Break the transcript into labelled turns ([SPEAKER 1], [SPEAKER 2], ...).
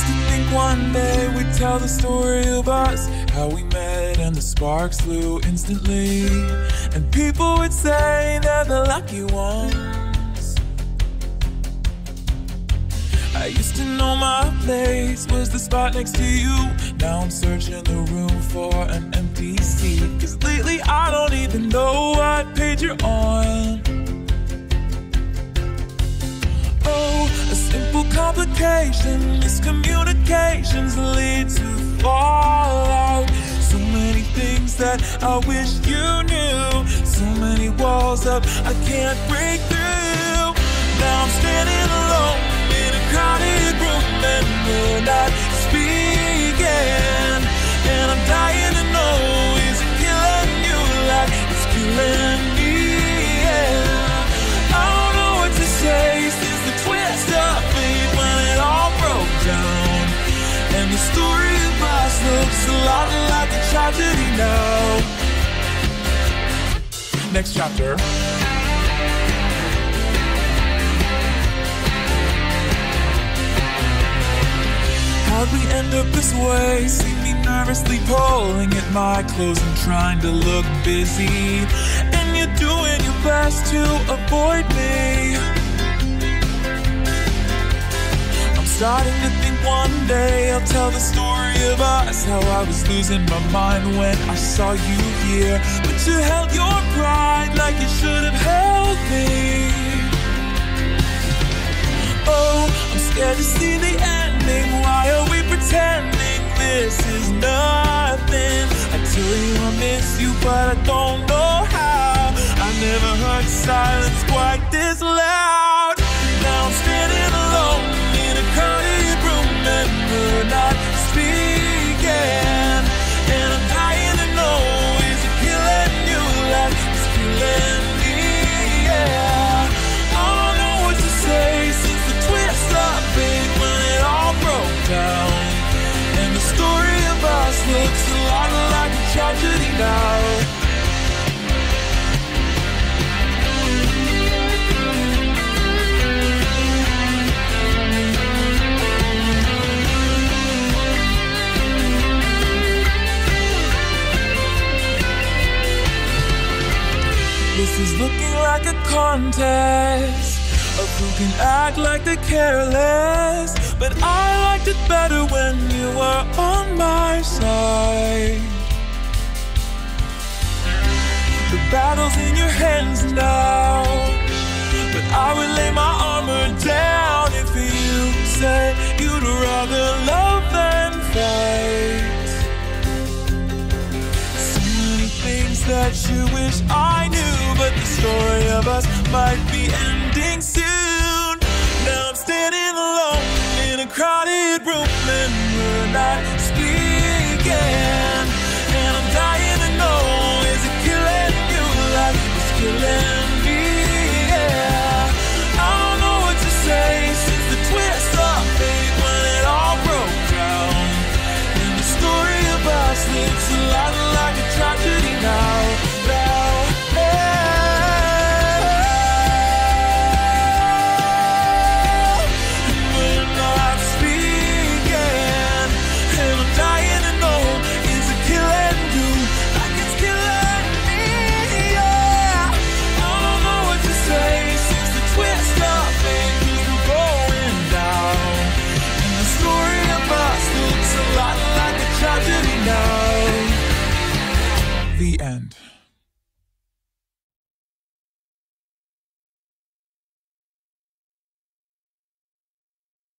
[SPEAKER 1] to think one day we'd tell the story of us, how we met and the sparks flew instantly. And people would say they're the lucky ones. I used to know my place was the spot next to you. Now I'm searching the room for an empty seat. Cause lately I don't even know what page you're on. Complication, miscommunications lead to fallout. So many things that I wish you knew. So many walls up I can't break through. Now I'm tragedy now. Next chapter. How'd we end up this way? See me nervously pulling at my clothes and trying to look busy. And you're doing your best to avoid me. Starting to think one day I'll tell the story of us. How I was losing my mind when I saw you here. But you held your pride like you should have held me. Oh, I'm scared to see the ending. Why are we pretending this is nothing? I tell you I miss you, but I don't know how. I never heard silence quite this loud. Now. This is looking like a contest of who can act like they're careless. But I liked it better when you were on my side. Battle's in your hands now. But I would lay my armor down if you said you'd rather love than fight. So many things that you wish I knew, but the story of us might be ending soon. Now I'm standing alone in a crowded room and we're not The end.